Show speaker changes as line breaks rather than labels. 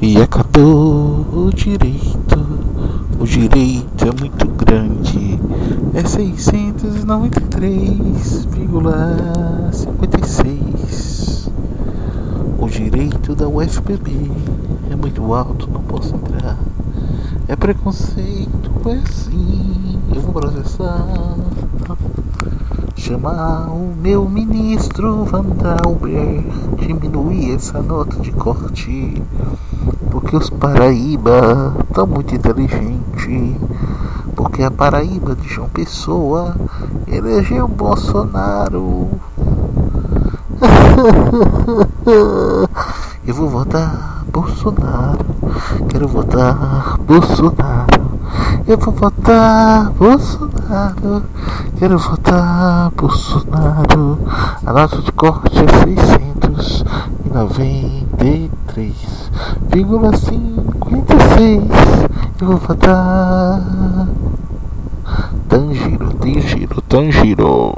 E acabou o direito. O direito é muito grande. É 693,56. O direito da UFPB é muito alto, não posso entrar. É preconceito, é assim. Eu vou processar. Chamar o meu ministro Van Dauber. Diminuir essa nota de corte. Porque os Paraíba estão muito inteligentes. Porque a Paraíba de João Pessoa elegeu Bolsonaro. Eu vou votar Bolsonaro. Quero votar Bolsonaro. Eu vou votar Bolsonaro. Quero votar Bolsonaro. A nota de corte é 693,56. Eu vou votar Tanjiro, Tanjiro, Tanjiro.